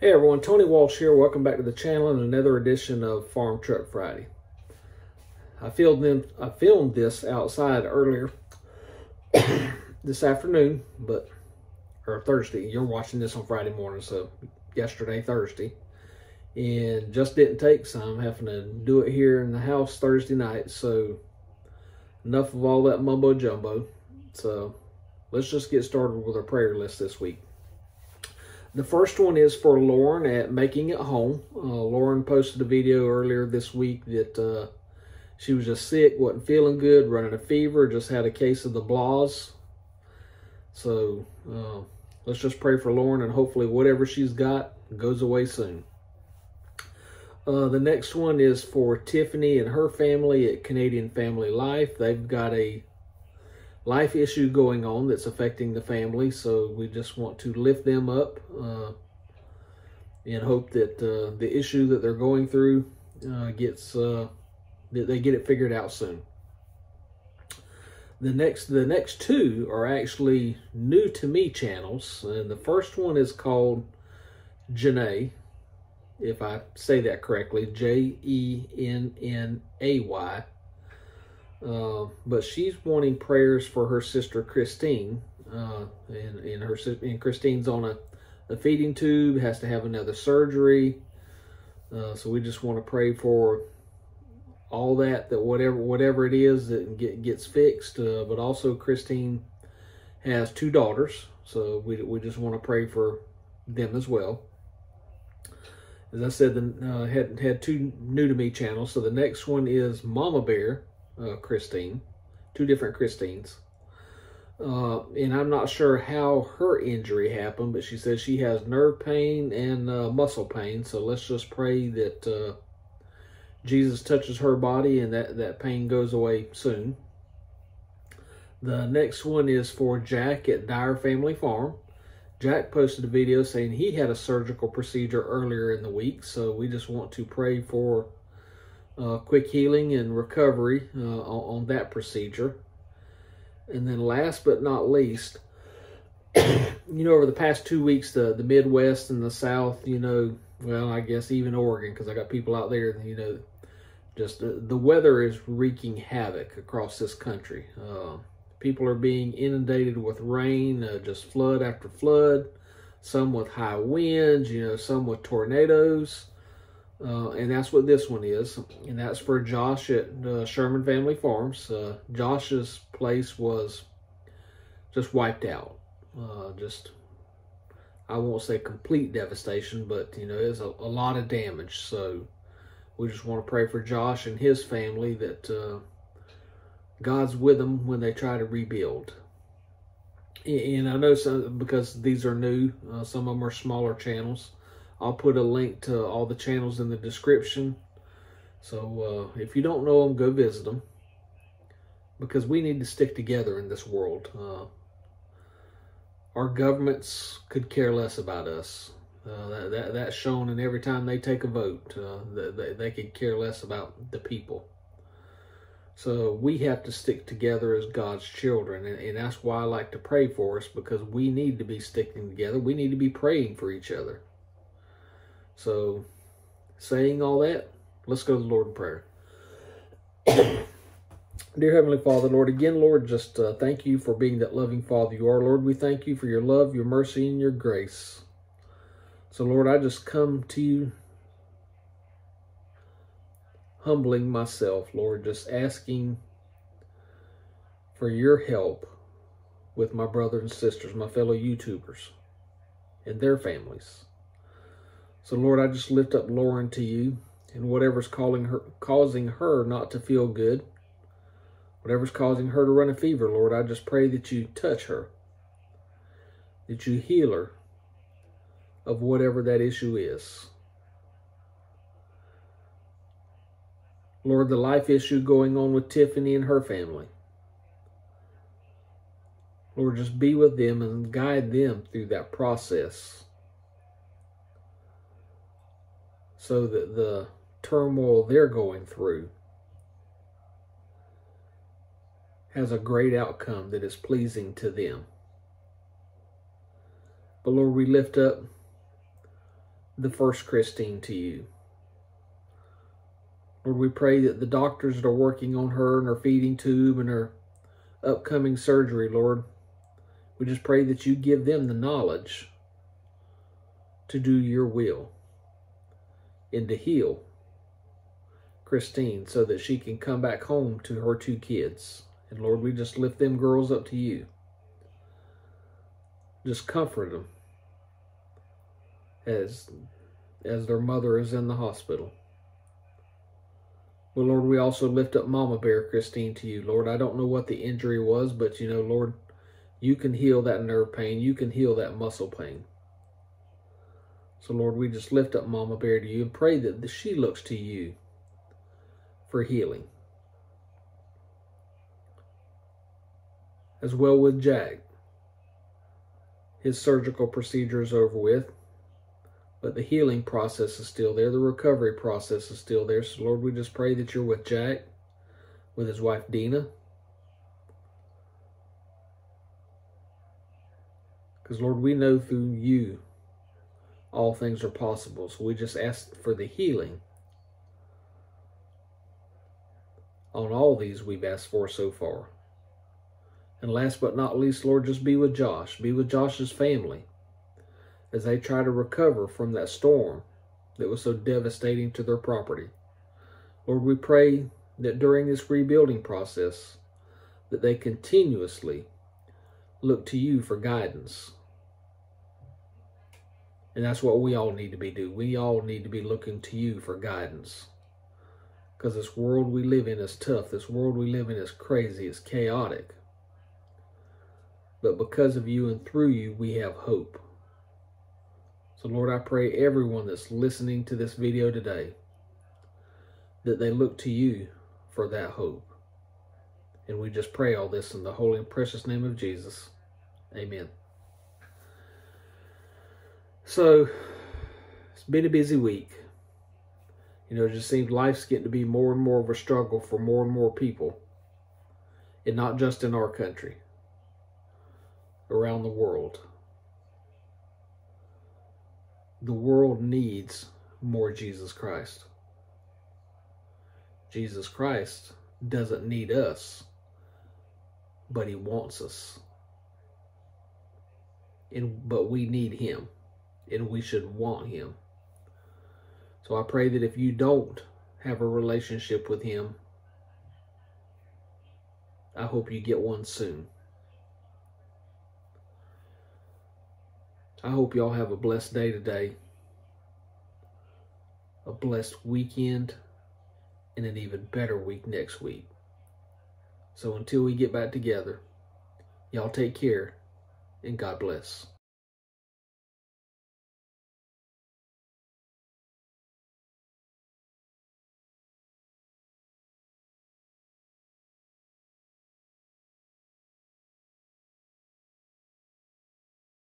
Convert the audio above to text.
Hey everyone, Tony Walsh here. Welcome back to the channel and another edition of Farm Truck Friday. I filmed them, I filmed this outside earlier this afternoon, but or Thursday. You're watching this on Friday morning, so yesterday Thursday, and just didn't take some. Having to do it here in the house Thursday night. So enough of all that mumbo jumbo. So let's just get started with our prayer list this week. The first one is for Lauren at Making It Home. Uh, Lauren posted a video earlier this week that uh, she was just sick, wasn't feeling good, running a fever, just had a case of the blahs. So uh, let's just pray for Lauren and hopefully whatever she's got goes away soon. Uh, the next one is for Tiffany and her family at Canadian Family Life. They've got a life issue going on that's affecting the family. So we just want to lift them up uh, and hope that uh, the issue that they're going through uh, gets uh, that they get it figured out soon. The next the next two are actually new to me channels, and the first one is called Jennay, if I say that correctly, J E N N A Y. Uh, but she's wanting prayers for her sister Christine, uh, and and her and Christine's on a, a feeding tube, has to have another surgery. Uh, so we just want to pray for all that that whatever whatever it is that get, gets fixed. Uh, but also Christine has two daughters, so we we just want to pray for them as well. As I said, the uh, had had two new to me channels. So the next one is Mama Bear uh, Christine, two different Christines. Uh, and I'm not sure how her injury happened, but she says she has nerve pain and uh, muscle pain. So let's just pray that uh, Jesus touches her body and that, that pain goes away soon. The next one is for Jack at Dyer Family Farm. Jack posted a video saying he had a surgical procedure earlier in the week, so we just want to pray for uh, quick healing and recovery uh, on, that procedure. And then last but not least, you know, over the past two weeks, the, the Midwest and the South, you know, well, I guess even Oregon, because I got people out there, you know, just uh, the weather is wreaking havoc across this country. Uh, people are being inundated with rain, uh, just flood after flood, some with high winds, you know, some with tornadoes. Uh, and that's what this one is. And that's for Josh at uh, Sherman Family Farms. Uh, Josh's place was just wiped out. Uh, just, I won't say complete devastation, but, you know, it's a, a, lot of damage. So we just want to pray for Josh and his family that uh, God's with them when they try to rebuild. And I know some, because these are new, uh, some of them are smaller channels. I'll put a link to all the channels in the description. So uh, if you don't know them, go visit them. Because we need to stick together in this world. Uh, our governments could care less about us. Uh, that, that, that's shown in every time they take a vote. Uh, they, they could care less about the people. So we have to stick together as God's children. And, and that's why I like to pray for us because we need to be sticking together. We need to be praying for each other. So, saying all that, let's go to the Lord in prayer. Dear Heavenly Father, Lord, again, Lord, just uh, thank you for being that loving Father you are. Lord, we thank you for your love, your mercy, and your grace. So, Lord, I just come to you humbling myself, Lord, just asking for your help with my brothers and sisters, my fellow YouTubers, and their families. So Lord, I just lift up Lauren to you and whatever's calling her, causing her not to feel good, whatever's causing her to run a fever, Lord, I just pray that you touch her, that you heal her of whatever that issue is. Lord, the life issue going on with Tiffany and her family. Lord, just be with them and guide them through that process. So that the turmoil they're going through has a great outcome that is pleasing to them. But Lord, we lift up the first Christine to you. Lord, we pray that the doctors that are working on her and her feeding tube and her upcoming surgery, Lord, we just pray that you give them the knowledge to do your will and to heal Christine so that she can come back home to her two kids. And Lord, we just lift them girls up to you. Just comfort them as as their mother is in the hospital. Well, Lord, we also lift up Mama Bear Christine to you. Lord, I don't know what the injury was, but you know, Lord, you can heal that nerve pain. You can heal that muscle pain. So, Lord, we just lift up Mama Bear to you and pray that she looks to you for healing. As well with Jack. His surgical procedure is over with, but the healing process is still there. The recovery process is still there. So, Lord, we just pray that you're with Jack, with his wife Dina. Because, Lord, we know through you all things are possible. So we just ask for the healing on all these we've asked for so far. And last but not least, Lord, just be with Josh. Be with Josh's family as they try to recover from that storm that was so devastating to their property. Lord, we pray that during this rebuilding process that they continuously look to you for guidance and that's what we all need to be doing. We all need to be looking to you for guidance. Because this world we live in is tough. This world we live in is crazy. It's chaotic. But because of you and through you, we have hope. So Lord, I pray everyone that's listening to this video today, that they look to you for that hope. And we just pray all this in the holy and precious name of Jesus. Amen. So it's been a busy week. You know, it just seems life's getting to be more and more of a struggle for more and more people. And not just in our country, around the world. The world needs more Jesus Christ. Jesus Christ doesn't need us, but he wants us. And but we need him and we should want him. So I pray that if you don't have a relationship with him, I hope you get one soon. I hope y'all have a blessed day today, a blessed weekend, and an even better week next week. So until we get back together, y'all take care and God bless.